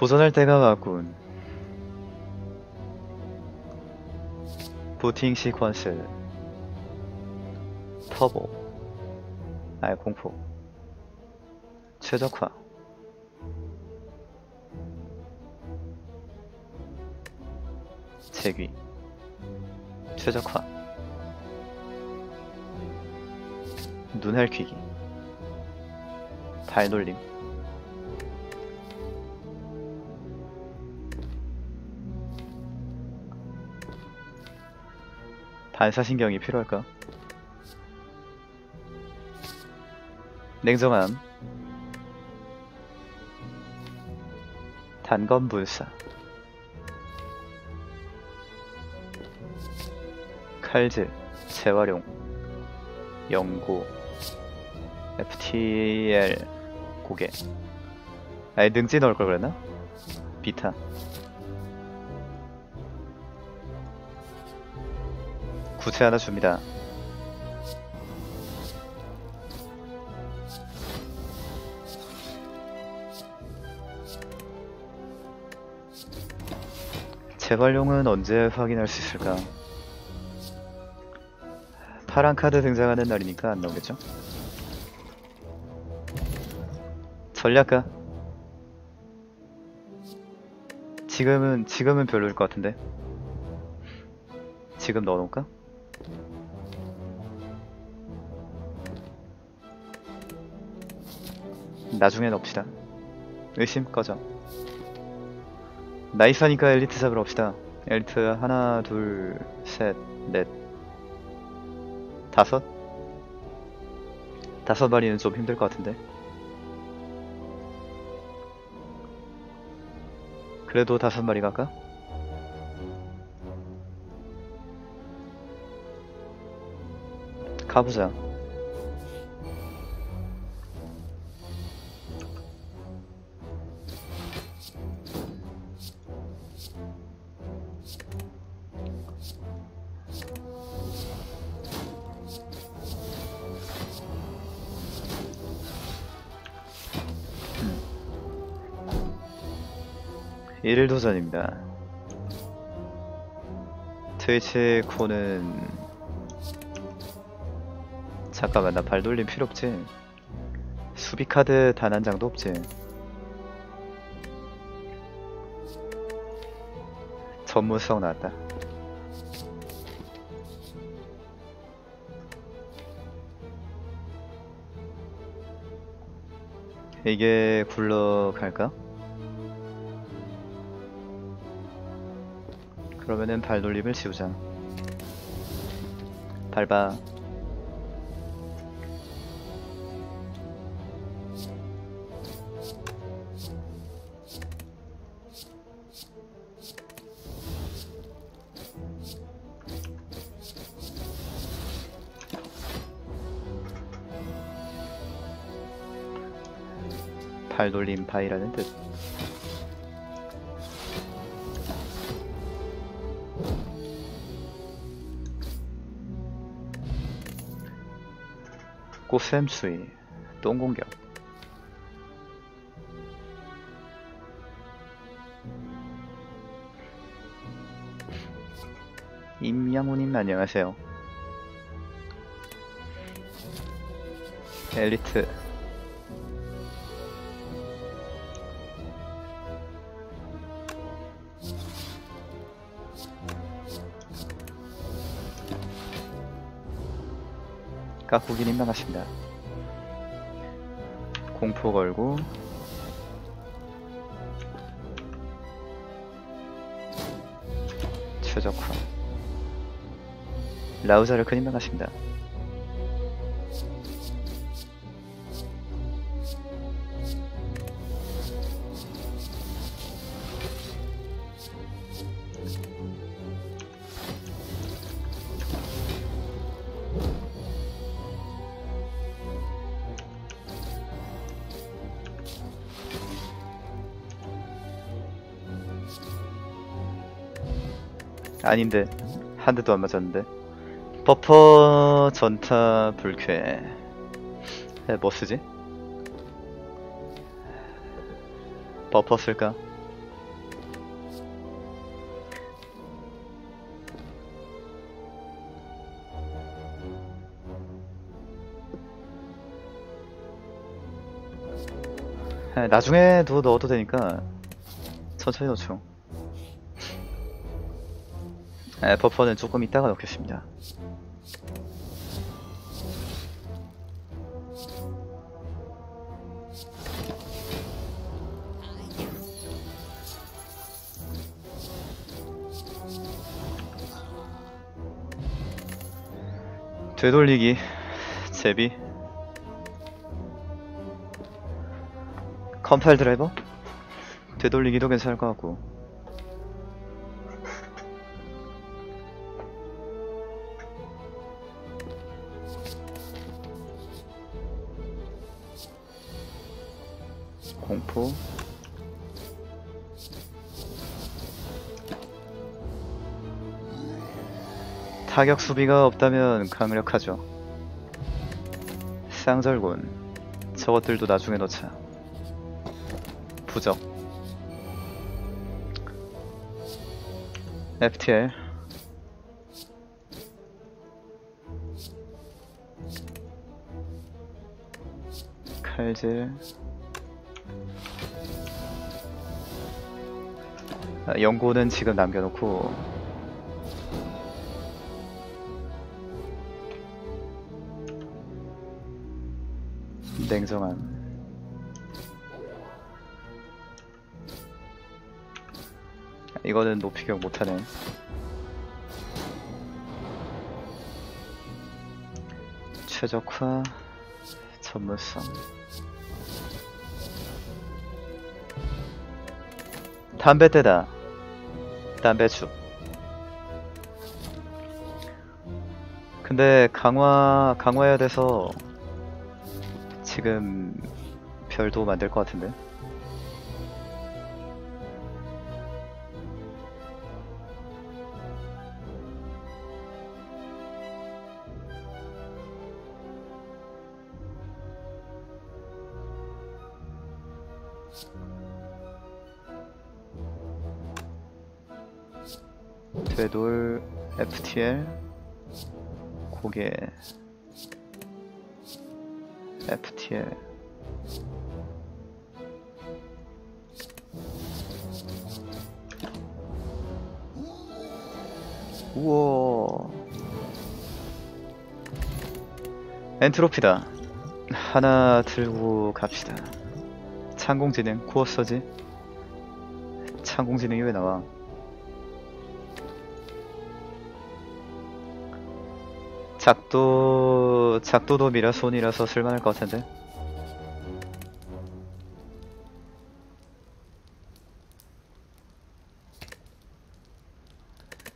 도전할 때가 왔군. 부팅 시퀀스. 터보. 알 공포. 최적화. 제귀. 최적화. 눈알퀴기. 발놀림 반사신경이 필요할까? 냉정함. 단검불사. 칼질 재활용. 연고 FTL 고개 아예 능지 넣을 걸 그랬나? 비타 구체 하나 줍니다 재활용은 언제 확인할 수 있을까? 파란 카드 등장하는 날이니까 안 나오겠죠? 전략가 지금은 지금은 별로일 것 같은데 지금 넣어놓을까? 나중에 넣읍시다. 의심 꺼져. 나이스하니까 엘리트 잡으러 갑시다. 엘리트 하나 둘 셋 넷. 다섯? 다섯 마리는 좀 힘들 것 같은데. 그래도 다섯 마리 갈까? 가보자 일일 도전입니다. 트위치 코는 잠깐만 나 발 돌림 필요 없지? 수비 카드 단 한 장도 없지? 전무성 나왔다. 이게 굴러갈까? 그러면은 발돌림을 지우자. 밟아. 발돌림 바이라는 뜻. 꽃샘수이 똥공격. 임양호님 안녕하세요. 엘리트 까꾸기님 반갑습니다. 공포 걸고 최적화 라우자를 크님 반갑습니다. 아닌데 한 대도 안 맞았는데 버퍼 전타 불쾌 뭐 쓰지? 버퍼 쓸까? 나중에도 넣어도 되니까 천천히 넣죠 아, 버퍼는 조금 이따가 넣겠습니다. 되돌리기 제비. 컴파일 드라이버? 되돌리기도 괜찮을 것 같고 공포. 타격 수비가 없다면 강력하죠. 쌍절곤 저것들도 나중에 넣자. 부적. FTL 칼질 연고는 지금 남겨놓고. 냉정한. 이거는 높이격 못하네. 최적화 전문성. 담배대다 담배주 근데 강화 강화해야 돼서 지금 별도 만들 것 같은데 되돌 FTL 고개 FTL 우와. 엔트로피다. 하나 들고 갑시다. 창공지능 코어 서지? 창공지능이 왜 나와 작도 작도도 미라 손이라서 쓸만할 것 같은데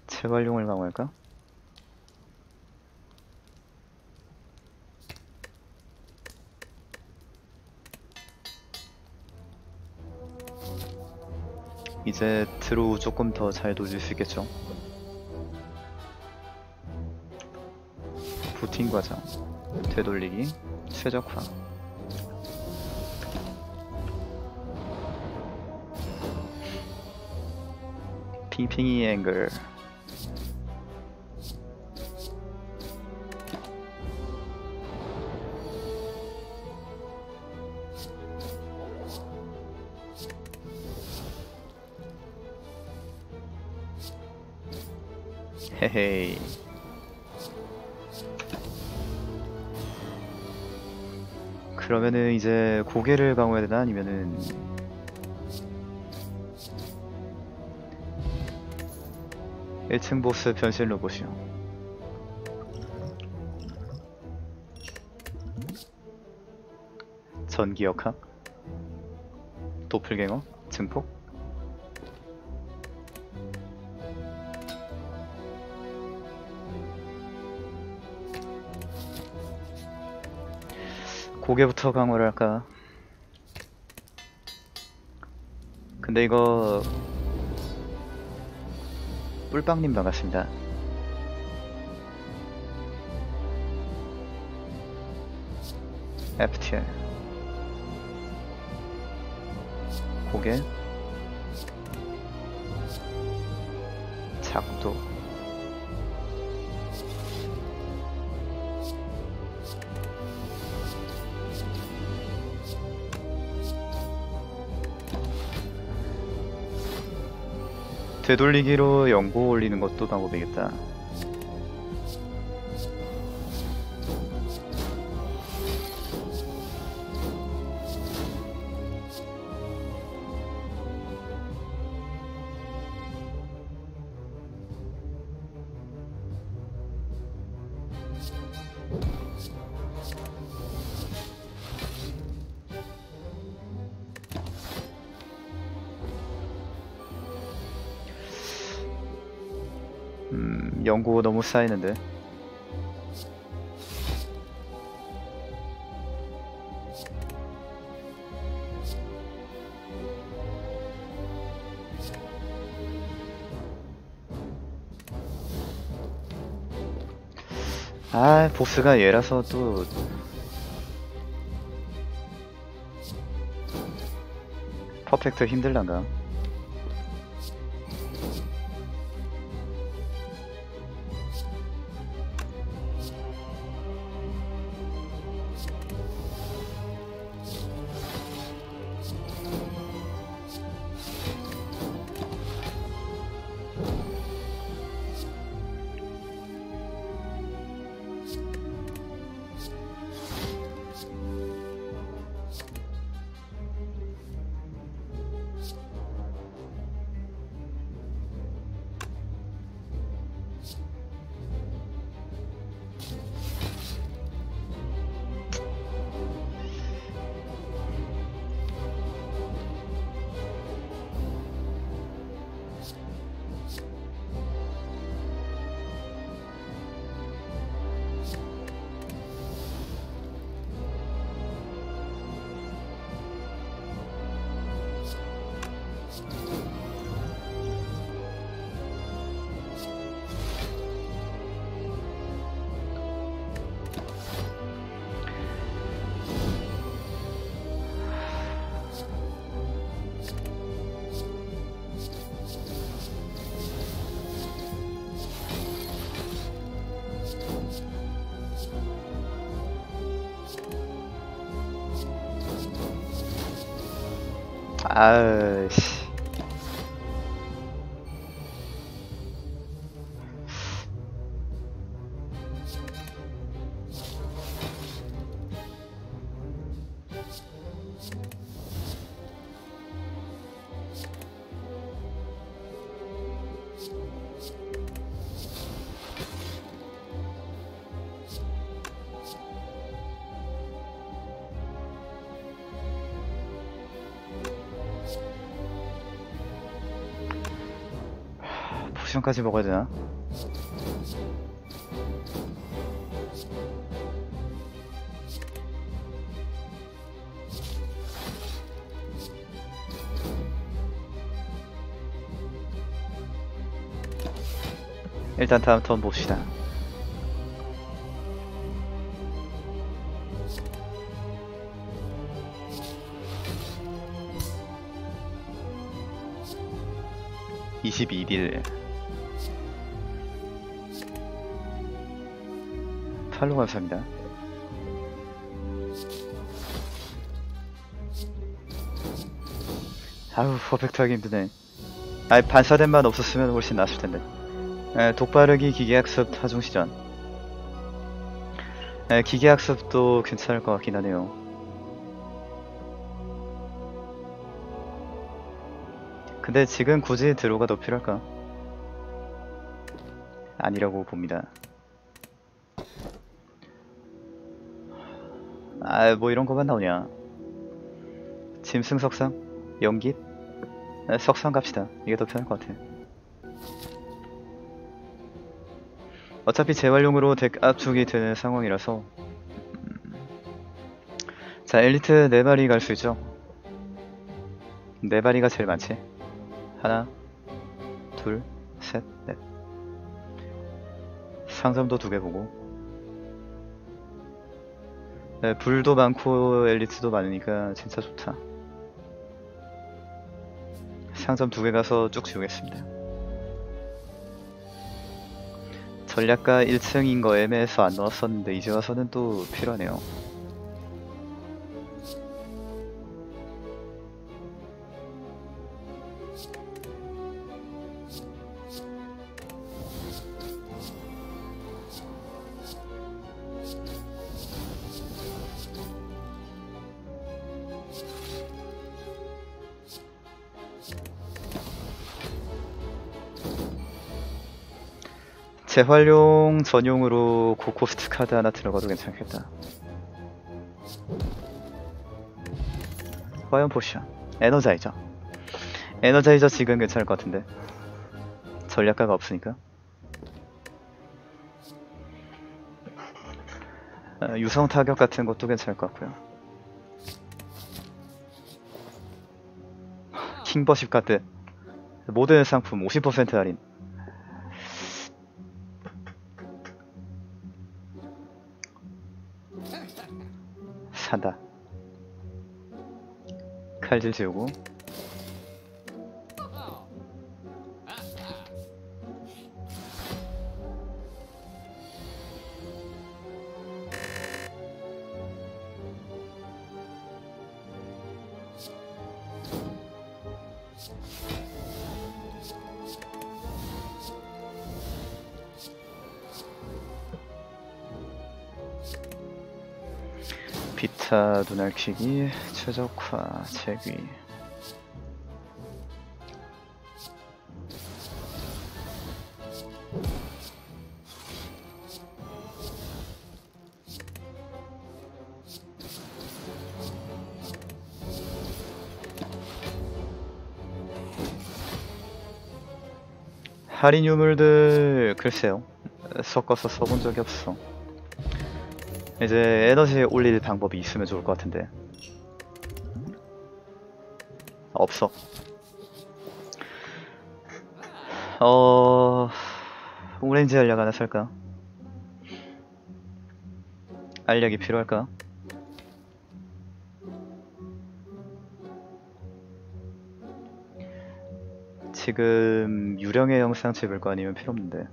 재활용을 강화할까? 이제 드로우 조금 더잘 돌릴 수 있겠죠? 부팅 과정 되돌리기 최적화. 핑핑이 앵글. 헤헤이 그러면은 이제 고개를 강화해야 되나? 아니면은 일층 보스 변신 로봇이요. 전기역학? 도플갱어? 증폭 고개부터 강화를 할까? 근데 이거 뿔빵님 반갑습니다. FTL 고개 작도 되돌리기로 연고 올리는 것도 방법이겠다. 연고 너무 쌓이는데. 아, 보스가 얘라서 또 퍼펙트 힘들란가? 아 씨. 포션까지 먹어야 되나? 일단 다음 턴 봅시다. (22딜) 팔로 감사합니다. 아우 퍼펙트 하기 힘드네. 아이 반사된 만 없었으면 훨씬 나았을 텐데. 에, 독바르기 기계학습 타중시전. 에, 기계학습도 괜찮을 것 같긴 하네요. 근데 지금 굳이 드로가 더 필요할까? 아니라고 봅니다. 아, 뭐 이런 거만 나오냐. 짐승 석상? 연기? 아, 석상 갑시다. 이게 더 편할 것 같아. 어차피 재활용으로 덱 압축이 되는 상황이라서. 음. 자, 엘리트 4마리 갈 수 있죠? 4마리가 제일 많지. 하나, 둘, 셋, 넷. 상점도 두 개 보고. 네, 불도 많고 엘리트도 많으니까 진짜 좋다. 상점 두 개 가서 쭉 지우겠습니다. 전략가 1층인 거 애매해서 안 넣었었는데 이제 와서는 또 필요하네요. 재활용 전용으로 고코스트 카드 하나 들어가도 괜찮겠다. 화염 potion, energizer. energizer 지금 괜찮을 것 같은데. 전략가가 없으니까. 아, 유성 타격 같은 것도 괜찮을 것 같고요. 킹버십 카드. 모든 상품 50% 할인. 칼질 지우고. 비타 눈알키기 최적화 제귀 할인 유물들 글쎄요. 섞어서 써본 적이 없어 이제 에너지 올릴 방법이 있으면 좋을 것 같은데 없어 어... 오렌지 알약 하나 살까? 알약이 필요할까? 지금 유령의 영상 찍을 거 아니면 필요 없는데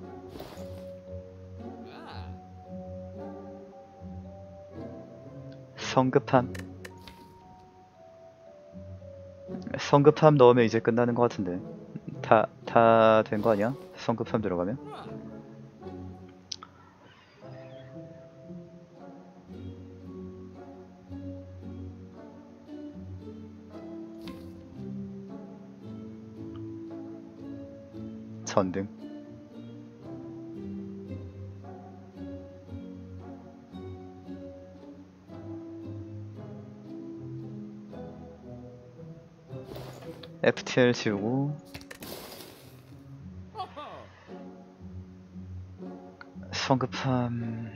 성급함 성급함 넣으면 이제 끝나는 것 같은데 다 다 된 거 아니야? 성급함 들어가면? 전등 FTL 지우고. 성급함.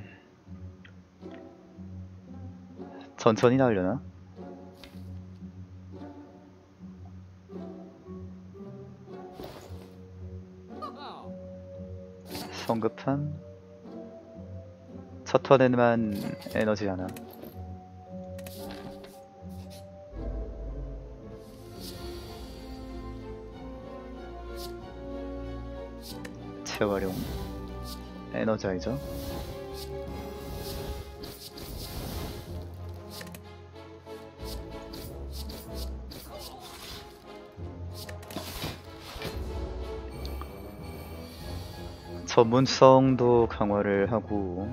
천천히 나오려나? 성급함. 첫 턴에만 에너지 하나 재활용 에너자이저 전문성도 강화를 하고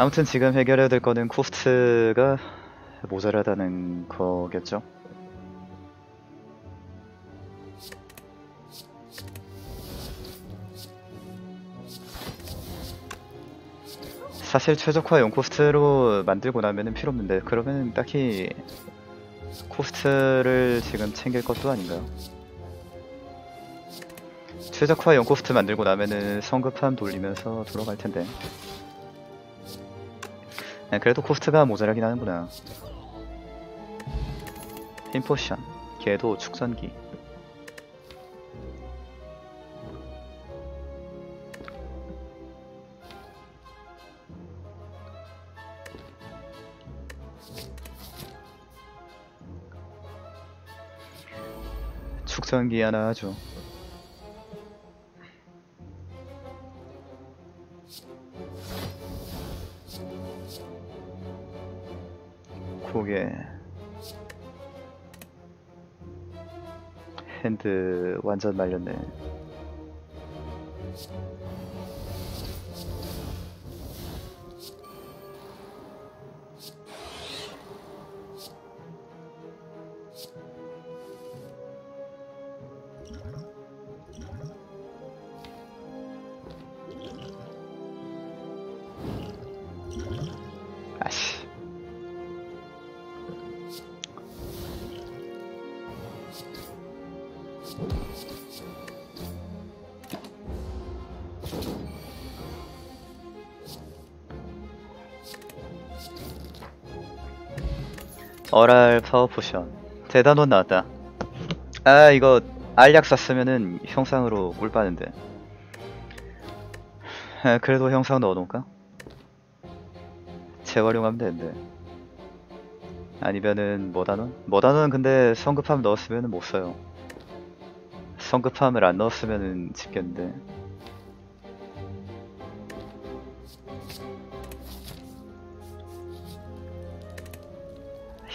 아무튼 지금 해결해야 될 거는 코스트가 모자라다는 거겠죠. 사실 최적화용 코스트로 만들고 나면은 필요 없는데 그러면은 딱히 코스트를 지금 챙길 것도 아닌가요? 최적화용 코스트 만들고 나면은 성급함 돌리면서 돌아갈 텐데 네, 그래도 코스트가 모자라긴 하는구나. 힘potion 궤도 축전기. 축선기 하나 하죠 고개 핸드 완전 말렸네 어랄 파워 포션. 대단원 나왔다. 아 이거 알약 샀으면은 형상으로 물 빠는데. 아, 그래도 형상 넣어놓을까? 재활용하면 되는데. 아니면은 머다논? 머다논은 근데 성급함 넣었으면 못 써요. 성급함을 안 넣었으면은 집겠는데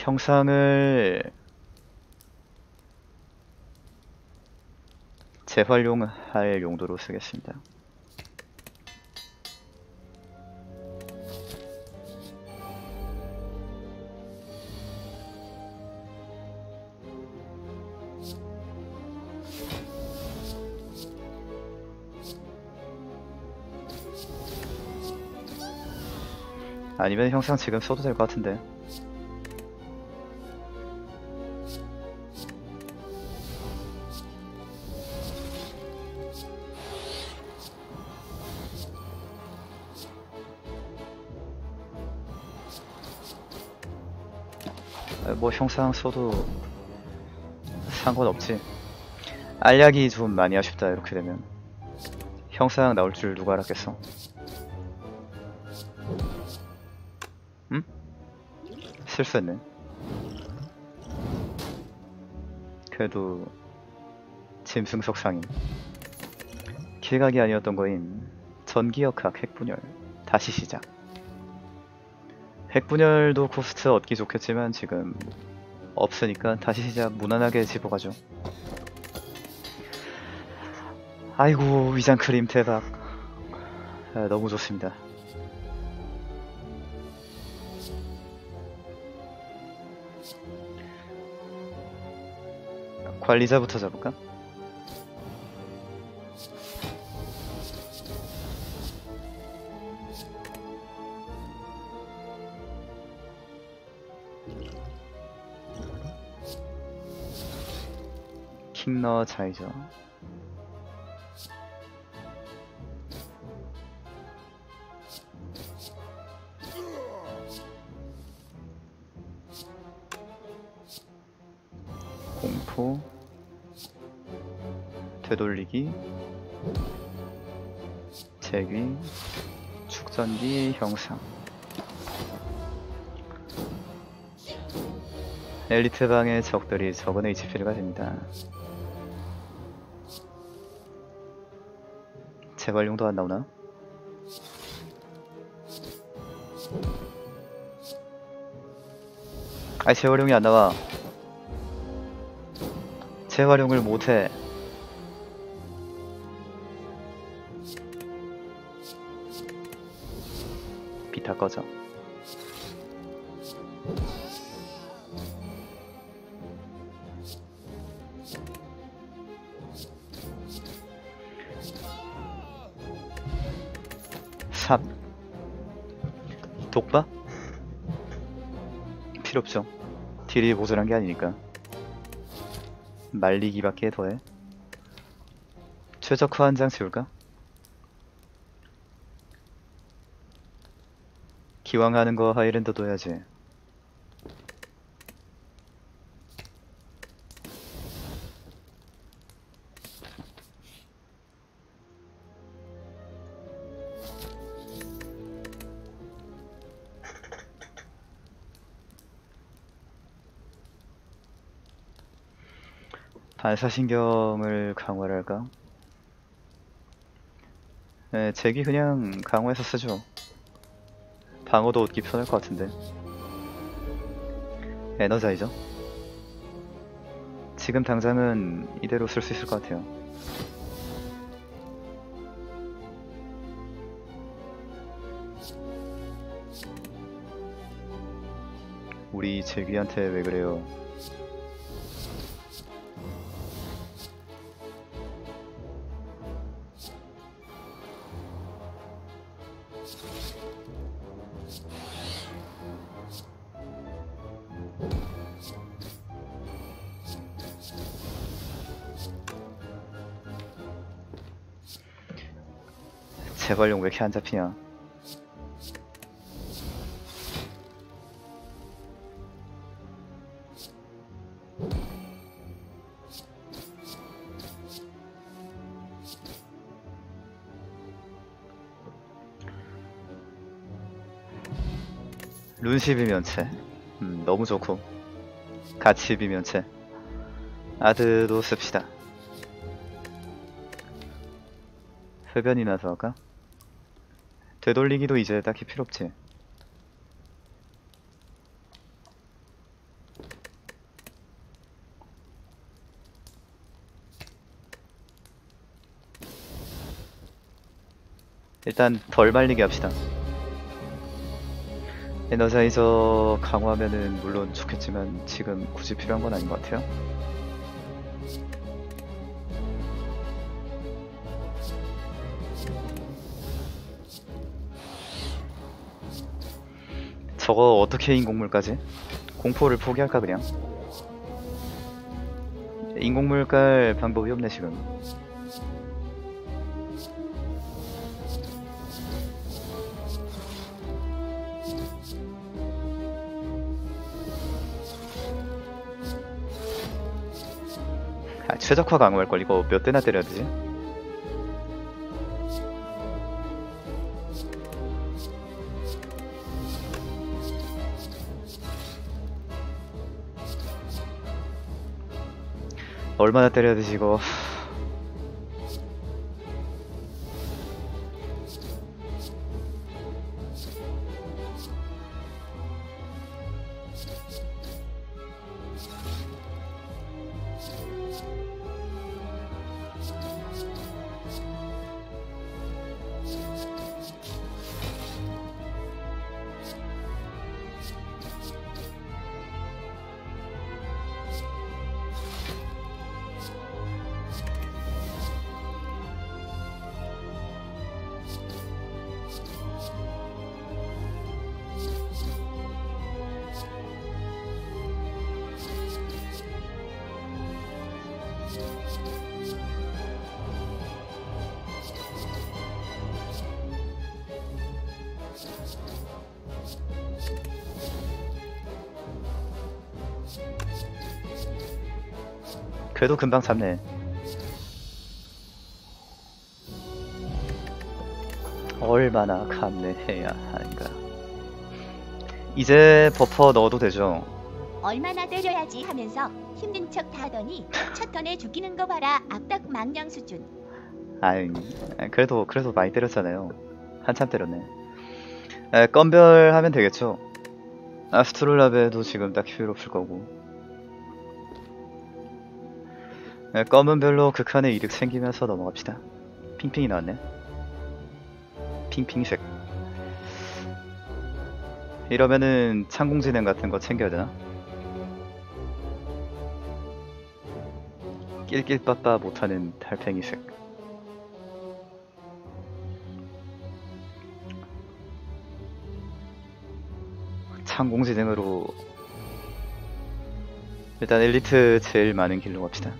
형상을 재활용할 용도로 쓰겠습니다. 아니면 형상 지금 써도 될 것 같은데. 뭐 형상 써도 상관없지. 알약이 좀 많이 아쉽다 이렇게 되면 형상 나올 줄 누가 알았겠어? 응? 실수했네. 그래도 짐승 석 상인 길각이 아니었던 거인 전기역학 핵분열 다시 시작. 핵분열도 코스트 얻기 좋겠지만 지금 없으니까 다시 시작 무난하게 집어가죠. 아이고 위장 크림 대박. 아, 너무 좋습니다. 관리자부터 잡을까? 너 자이저 공포 되돌리기 제귀 축전기 형상 엘리트 방의 적들이 적은 HP를 가집니다. 재활용도 안 나오나? 아 재활용이 안 나와. 재활용을 못해. 비타 꺼져. 필요 없죠. 딜이 모자란 게 아니니까. 말리기밖에 더해. 최적화 한장 지울까? 기왕 하는 거 하이랜드도 해야지. 반사신경을 강화를 할까? 네, 잭이 그냥 강화해서 쓰죠. 방어도 얻기 편할 것 같은데. 에너자이저? 지금 당장은 이대로 쓸 수 있을 것 같아요. 우리 잭이한테 왜 그래요? 재활용 왜 이렇게 안 잡히냐? 룬시 비면체 음, 너무 좋고 같이 비면체 아드도 씁시다 흡연이 나 서 할까? 되돌리기도 이제 딱히 필요 없지 일단 덜 말리게 합시다 에너자이저 강화하면은 물론 좋겠지만 지금 굳이 필요한 건 아닌 것 같아요. 저거 어떻게 인공물까지? 공포를 포기할까 그냥? 인공물 깔 방법이 없네 지금. 아, 최적화 강화할 걸 이거 몇 대나 때려야 되지? 얼마나 때려야 되지 그래도 금방 잡네. 얼마나 감내해야 하는가. 이제 버퍼 넣어도 되죠? 얼마나 때려야지 하면서 힘든 척 다 하더니 첫 턴에 죽이는 거 봐라. 악덕 망령 수준. 아이 그래도 그래도 많이 때렸잖아요. 한참 때렸네. 에, 건별 하면 되겠죠? 아스트롤라베도 지금 딱히 필요 없을 거고 에, 검은 별로 극한의 이득 생기면서 넘어갑시다. 핑핑이 나왔네. 핑핑색. 이러면은 창공진행 같은 거 챙겨야 되나? 낄낄빠빠 못하는 달팽이색. 창공진행으로 일단 엘리트 제일 많은 길로 갑시다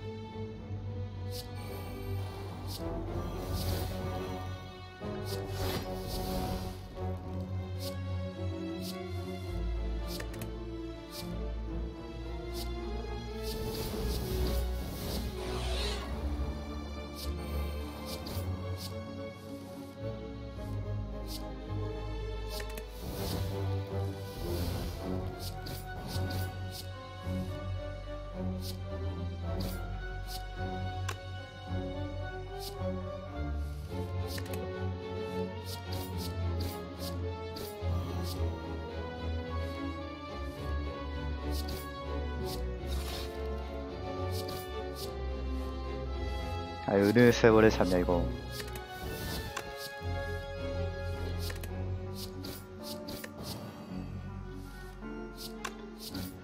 아 어느 세월에 잡냐 이거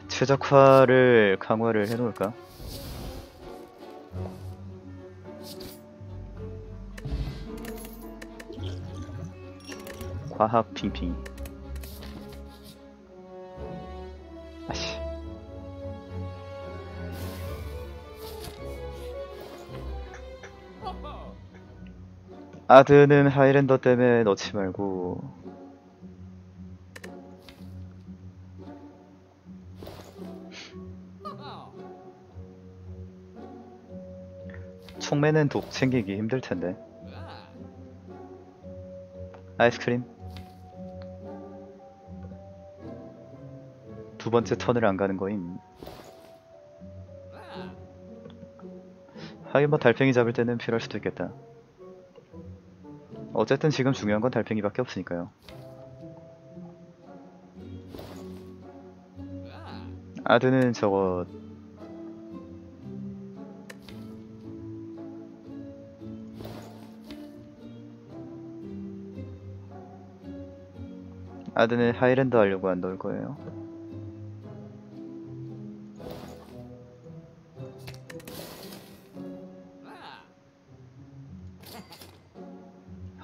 최적화를 강화를 해놓을까? 과학 핑핑 아드는 하이랜더 때문에 넣지 말고. 총매는 독 챙기기 힘들 텐데. 아이스크림. 두 번째 턴을 안 가는 거임. 하긴 뭐 달팽이 잡을 때는 필요할 수도 있겠다 어쨌든 지금 중요한 건 달팽이밖에 없으니까요 아드는 저거 아드는 하이랜드 하려고 안 넣을 거예요.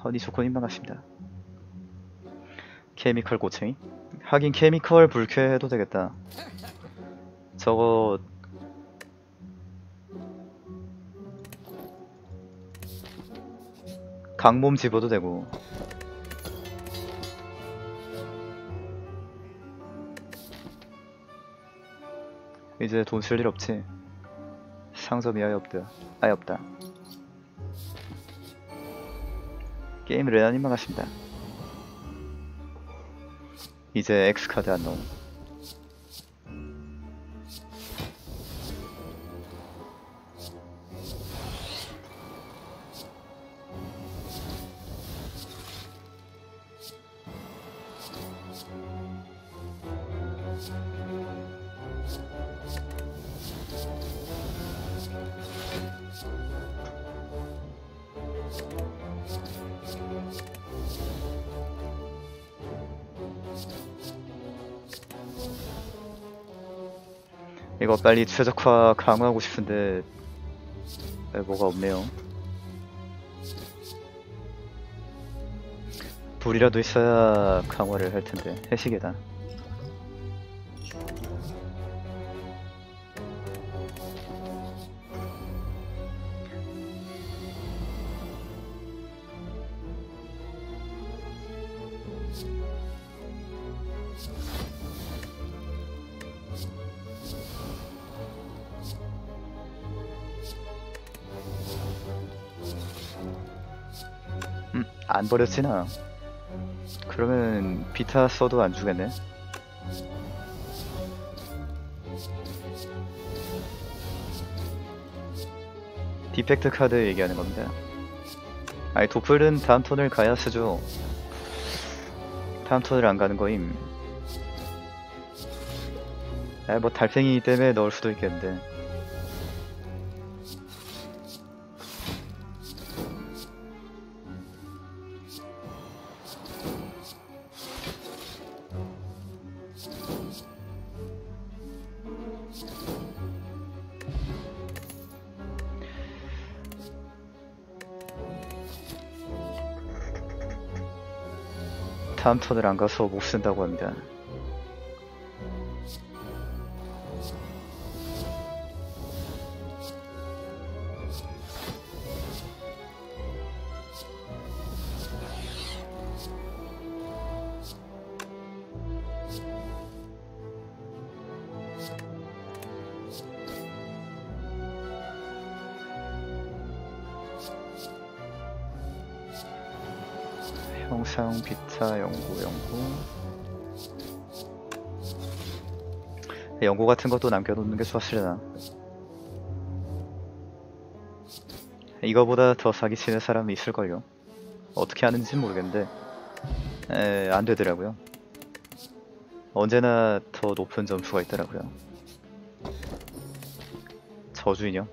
허니 조건님 반갑습니다. 케미컬 고챙이? 하긴 케미컬 불쾌해도 되겠다. 저거 강몸 집어도 되고 이제 돈 쓸 일 없지 상점이 아예 없다 아예 없다 게임 레나님 반갑습니다. 이제 X카드 안 넣음 이거 빨리 최적화 강화하고 싶은데 에, 뭐가 없네요. 불이라도 있어야 강화를 할 텐데 해시계다. 안 버렸지나. 그러면 비타 써도 안 주겠네. 디펙트 카드 얘기하는 겁니다. 아니 도플은 다음 턴을 가야 쓰죠. 다음 턴을 안 가는 거임. 아, 뭐 달팽이 때문에 넣을 수도 있겠는데. 다음 턴을 안 가서 못 쓴다고 합니다. 연구 같은 것도 남겨놓는 게 좋았으려나 이거보다 더 사기치는 사람이 있을걸요. 어떻게 하는지 모르겠는데 에, 안 되더라고요. 언제나 더 높은 점수가 있더라고요. 저주 인형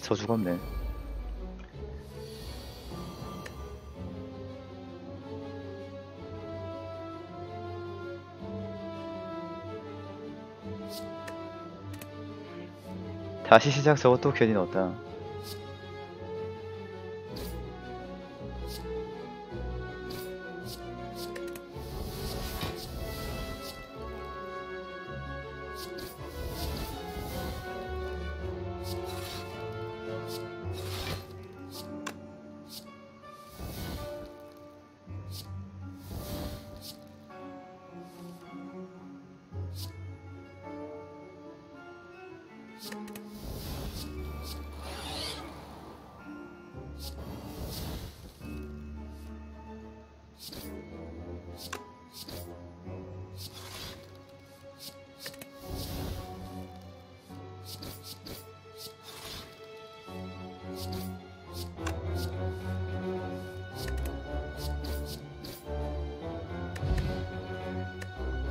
저주가 없네 다시 시작 저것도 괜히 넣었다.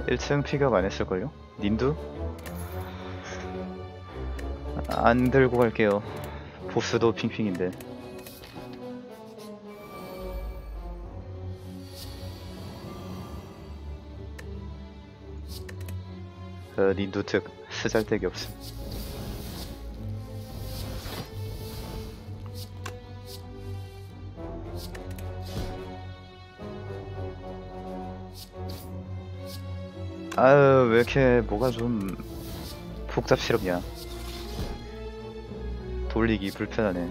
1층 픽업 안 했을걸요? 닌두? 안 들고 갈게요. 보스도 핑핑인데. 그 닌두 특 쓰잘데기 없음. 아유 왜 이렇게 뭐가 좀 복잡스럽냐. 돌리기 불편하네.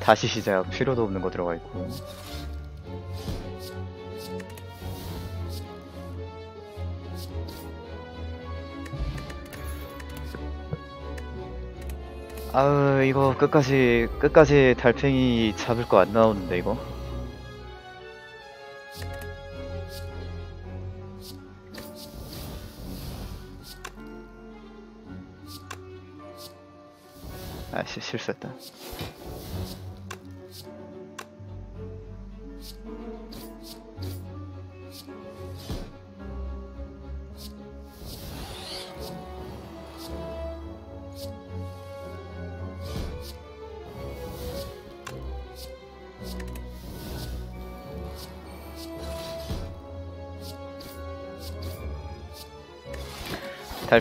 다시 시작. 필요도 없는 거 들어가 있고 아으 이거 끝까지 끝까지 달팽이 잡을 거 안 나오는데 이거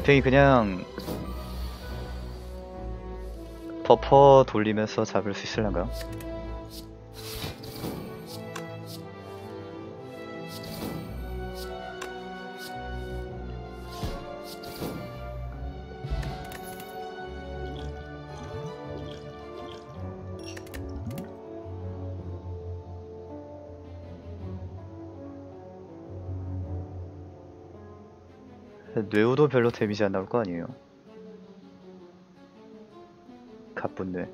달팽이 그냥 버퍼 돌리면서 잡을 수 있을란가? 뇌우도 별로 데미지 안 나올 거 아니에요. 가쁜 뇌.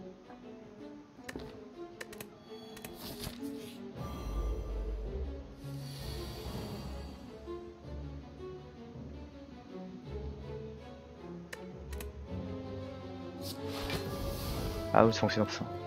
아우 정신없어.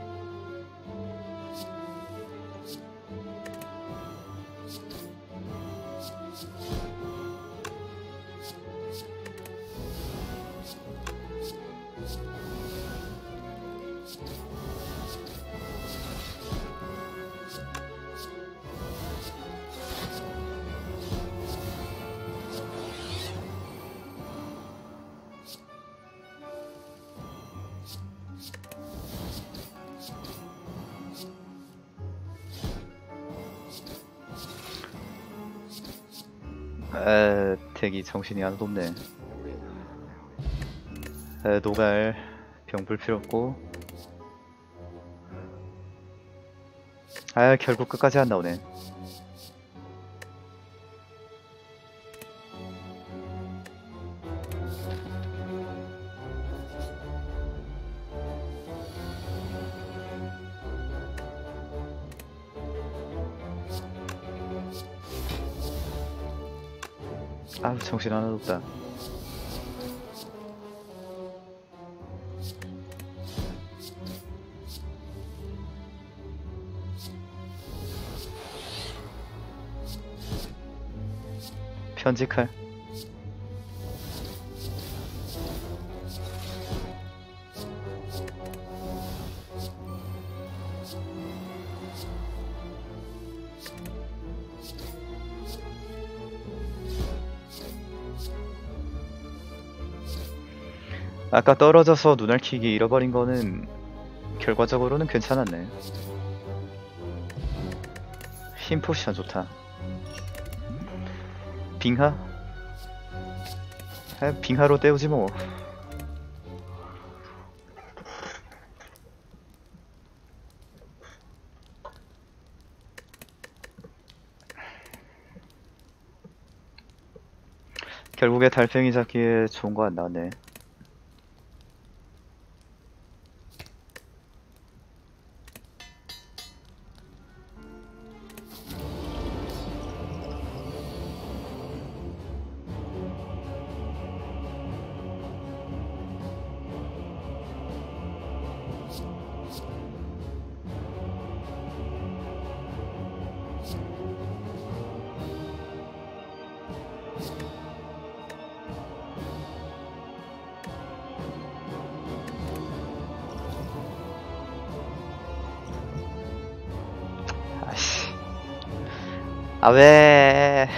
정신이 하나도 없네. 에, 노갈 병불 필요 없고. 아, 결국 끝까지 안 나오네. 아우 정신 하나도 없다. 편집할 아까 떨어져서 눈알 키기 잃어버린 거는 결과적으로는 괜찮았네. 힘 포지션 좋다. 빙하? 아, 빙하로 때우지 뭐. 결국에 달팽이 잡기에 좋은 거 안 나왔네. 아, 왜?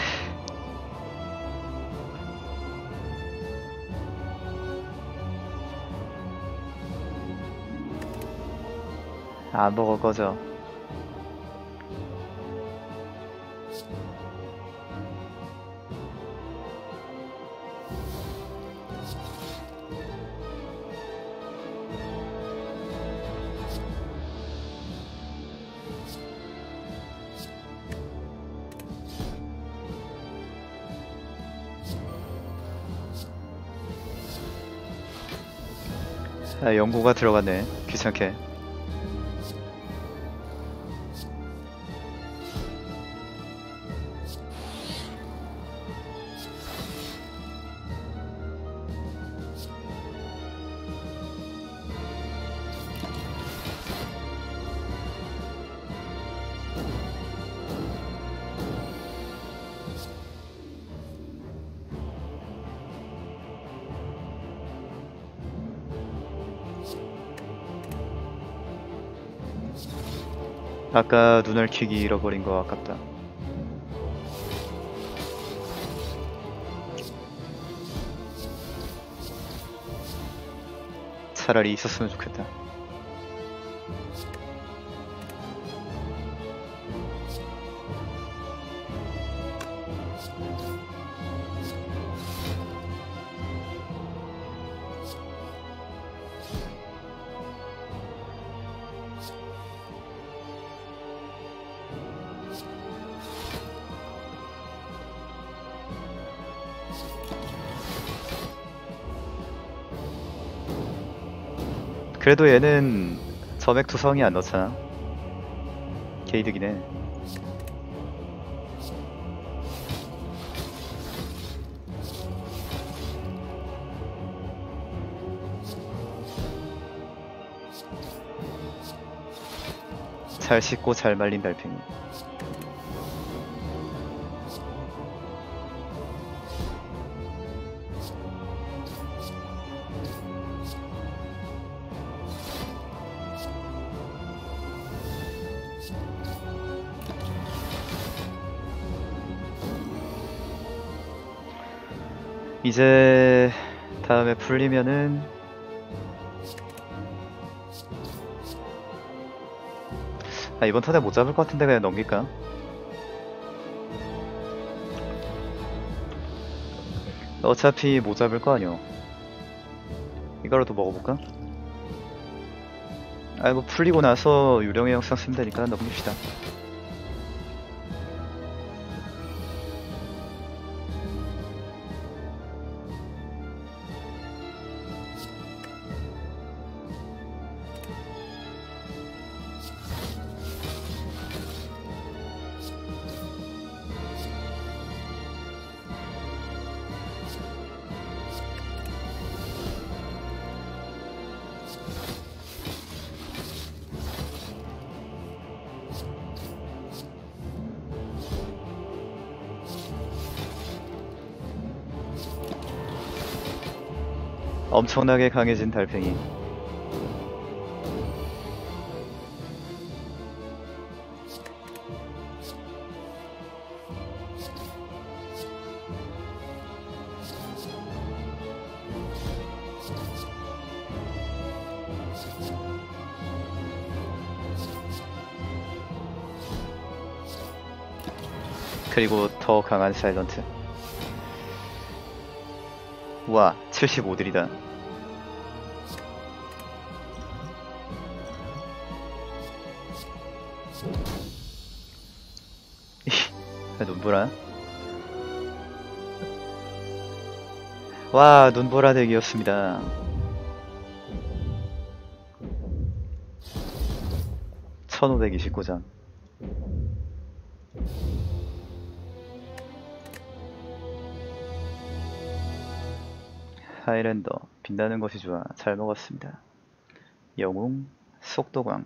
안 먹을 거죠? 연구가 들어갔네. 귀찮게. 아까 눈을 켜기 잃어버린 거 아깝다. 차라리 있었으면 좋겠다. 그래도 얘는 점액 투성이 안 넣잖아. 게이득이네. 잘 씻고 잘 말린 달팽이. 이제 다음에 풀리면은 아 이번 턴에 못 잡을 것 같은데 그냥 넘길까? 어차피 못 잡을 거 아니오 이거라도 먹어볼까? 아이 뭐 풀리고 나서 유령의 영상 쓰면 되니까 넘깁시다 엄청나게 강해진 달팽이. 그리고 더 강한 사일런트. 우와 75딜이다 눈보라? 와 눈보라 덱이었습니다. 천오백이십구 장. 하이랜더 빛나는 것이 좋아. 잘 먹었습니다. 영웅 속도광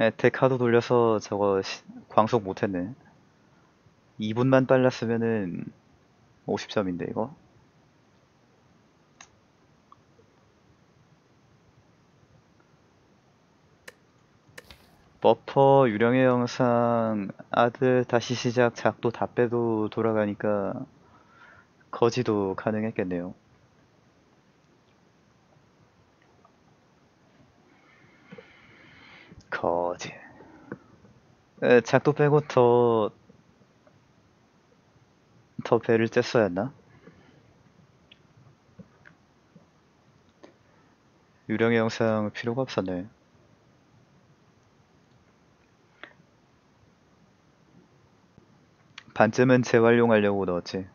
에테 카드 돌려서 저거 시- 광속 못했네 2분만 빨랐으면은 50점인데 이거 버퍼 유령의 영상 아들 다시 시작 작도 다 빼도 돌아가니까 거지도 가능했겠네요. 거지. 에, 작도 빼고 더, 더 배를 쬐어야 했나? 유령의 영상 필요가 없었네. 반쯤은 재활용하려고 넣었지.